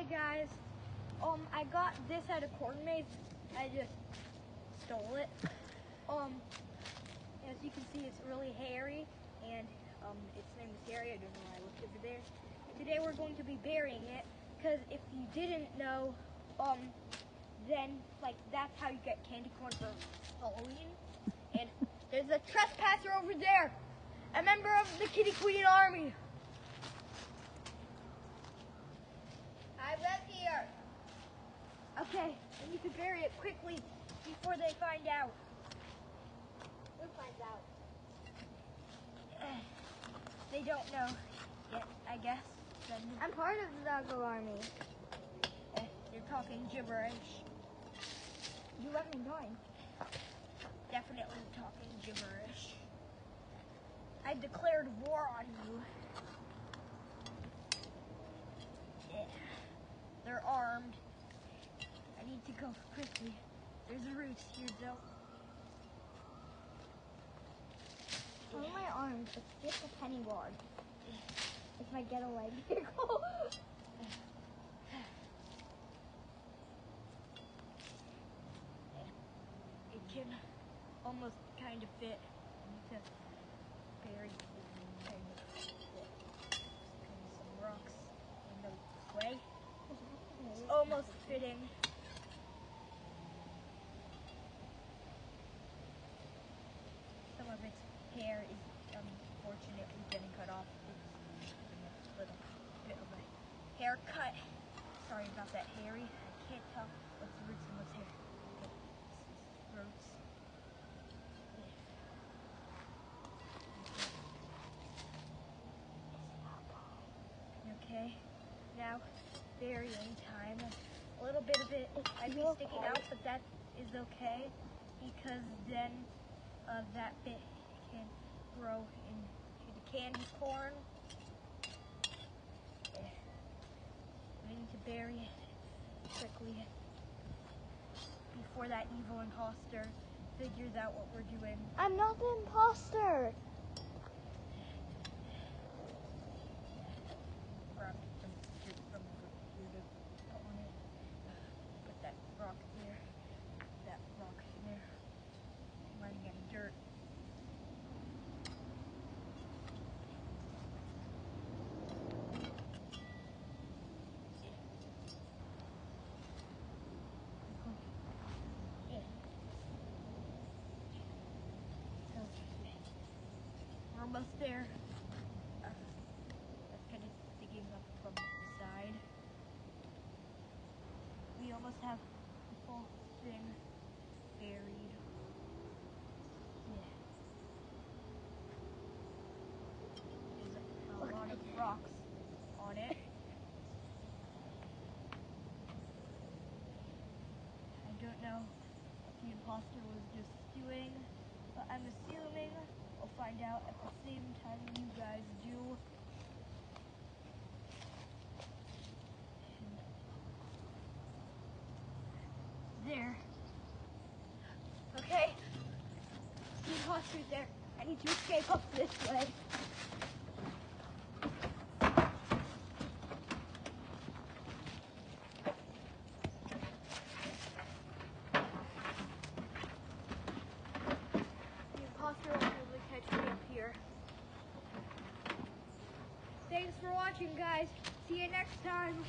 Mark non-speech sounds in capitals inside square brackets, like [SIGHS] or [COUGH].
Hey guys, um, I got this at a corn maze. I just stole it. Um, as you can see, it's really hairy, and um, its name is Harry. I don't know why I looked over there. Today we're going to be burying it, because if you didn't know, um, then like that's how you get candy corn for Halloween. And there's a trespasser over there, a member of the Kitty Queen Army. I live here. And bury it quickly before they find out. Who finds out? [SIGHS] They don't know yet, I guess. I'm part of the Doggo Army. eh, they're talking gibberish. You let me join. Definitely talking gibberish. I declared war on you. Yeah. They're armed. Need to go quickly. There's roots here, though. On my arms, it's just a penny ward. If I get a leg vehicle. [LAUGHS] It can almost kind of fit. I need to bury kind of fit. Some rocks in the way. It's almost fitting. Some of its hair is unfortunately getting cut off. It's a little bit of a haircut. Sorry about that, Harry. I can't tell what's roots and what's hair. Roots. Okay, now burying time. A little bit of it might be sticking out, but that is okay because then uh, that bit can grow into the candy corn. We need to bury it quickly before that evil imposter figures out what we're doing. I'm not the imposter. Grab some dirt from here to put on it. Put that rock there. That rock there. I'm running out of dirt. Yeah. Okay. We're almost there. Uh, that's kind of sticking up from the side. We almost have the full thing buried. Yeah. There's a lot of rocks on it. I don't know what the imposter was just doing, but I'm assuming find out at the same time you guys do. There. Okay. The imposter's there. I need to escape up this way. The to catch me up here. Thanks for watching, guys. See you next time.